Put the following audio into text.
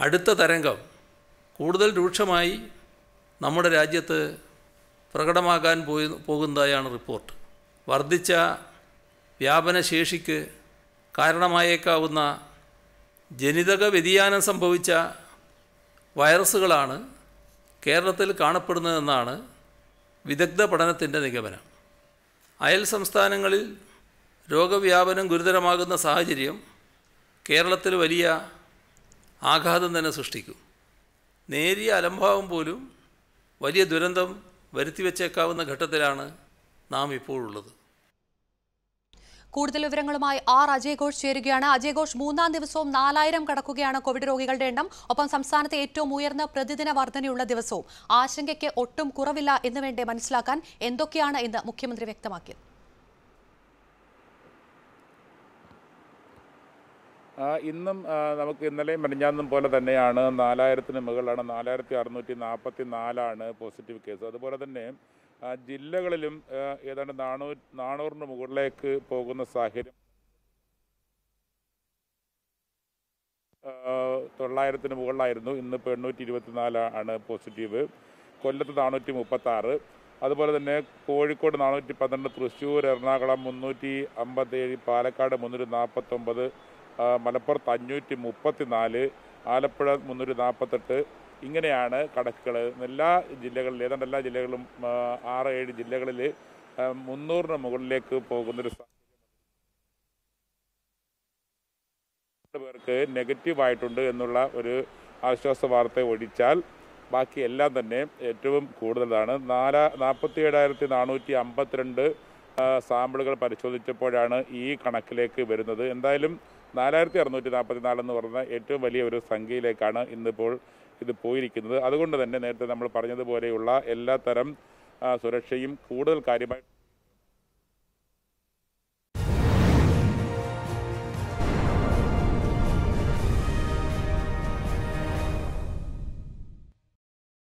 അടുത്ത തരംഗം കൂടുതൽ രൂക്ഷമായി നമ്മുടെ രാജ്യത്ത് പ്രകടമാകാൻ പോയി പോകുന്നതായാണ് റിപ്പോർട്ട്. വർദ്ധിച്ച വ്യാപനശേഷിക്ക് കാരണമായേക്കാവുന്ന ജനിതക വ്യതിയാനം സംഭവിച്ച വൈറസുകളാണ് കേരളത്തിൽ കാണപ്പെടുന്നതെന്നാണ് വിദഗ്ധ പഠനത്തിന്റെ നിഗമനം. അയൽ സംസ്ഥാനങ്ങളിൽ രോഗവ്യാപനം ഗുരുതരമാകുന്ന സാഹചര്യം കേരളത്തിൽ വലിയ ആഘാതം തന്നെ സൃഷ്ടിക്കും. നേരിയ അലംഭാവം പോലും വലിയ ദുരന്തം വരുത്തി വെച്ചേക്കാവുന്ന ഘട്ടത്തിലാണ് നാം ഇപ്പോഴുള്ളത്. കൂടുതൽ വിവരങ്ങളുമായി ആർ അജയ് ഘോഷ് ചേരുകയാണ്. അജയ് ഘോഷ് മൂന്നാം ദിവസവും നാലായിരം കടക്കുകയാണ് കോവിഡ് രോഗികളുടെ എണ്ണം. ഒപ്പം സംസ്ഥാനത്തെ ഏറ്റവും ഉയർന്ന പ്രതിദിന വർധനയുള്ള ദിവസവും ആശങ്കയ്ക്ക് ഒട്ടും കുറവില്ല എന്ന് വേണ്ടേ മനസ്സിലാക്കാൻ എന്തൊക്കെയാണ് ഇന്ന് മുഖ്യമന്ത്രി വ്യക്തമാക്കിയത് ഇന്നും നമുക്ക് ഇന്നലെയും മെനഞ്ഞാന്നും പോലെ തന്നെയാണ് നാലായിരത്തിന് മുകളിലാണ് നാലായിരത്തി അറുന്നൂറ്റി നാൽപ്പത്തി നാലാണ് പോസിറ്റീവ് കേസ് അതുപോലെ തന്നെ ജില്ലകളിലും ഏതാണ്ട് നാനൂ നാനൂറിന് മുകളിലേക്ക് പോകുന്ന സാഹചര്യം തൊള്ളായിരത്തിന് മുകളിലായിരുന്നു. ഇന്നിപ്പോൾ എണ്ണൂറ്റി ഇരുപത്തിനാല് ആണ് പോസിറ്റീവ് കൊല്ലത്ത് നാനൂറ്റി മുപ്പത്താറ് അതുപോലെ തന്നെ കോഴിക്കോട് നാനൂറ്റി പന്ത്രണ്ട് തൃശ്ശൂർ എറണാകുളം മുന്നൂറ്റി അമ്പത്തേഴ് പാലക്കാട് മുന്നൂറ്റി നാൽപ്പത്തൊമ്പത് മലപ്പുറത്ത് അഞ്ഞൂറ്റി മുപ്പത്തി നാല് ആലപ്പുഴ മുന്നൂറ്റി നാൽപ്പത്തെട്ട്. ഇങ്ങനെയാണ് കണക്കുകൾ. എല്ലാ ജില്ലകളിലും ഏതാണ്ട് എല്ലാ ജില്ലകളിലും ആറ് ഏഴ് ജില്ലകളിൽ മുന്നൂറിന് മുകളിലേക്ക് പോകുന്നൊരു പേർക്ക് നെഗറ്റീവ് ആയിട്ടുണ്ട് എന്നുള്ള ഒരു ആശ്വാസ വാർത്ത ഒഴിച്ചാൽ ബാക്കി എല്ലാം തന്നെ ഏറ്റവും കൂടുതലാണ്. നാലാ നാൽപ്പത്തി ഏഴായിരത്തി നാനൂറ്റി അമ്പത്തിരണ്ട് സാമ്പിളുകൾ പരിശോധിച്ചപ്പോഴാണ് ഈ കണക്കിലേക്ക് വരുന്നത്. എന്തായാലും നാലായിരത്തി അറുന്നൂറ്റി നാൽപ്പത്തി നാലെന്ന് പറഞ്ഞ ഏറ്റവും വലിയ ഒരു സംഖ്യയിലേക്കാണ് ഇന്നിപ്പോൾ ഇത് പോയിരിക്കുന്നത്. അതുകൊണ്ട് തന്നെ നേരത്തെ നമ്മൾ പറഞ്ഞതുപോലെയുള്ള എല്ലാത്തരം സുരക്ഷയും കൂടുതൽ കാര്യമായി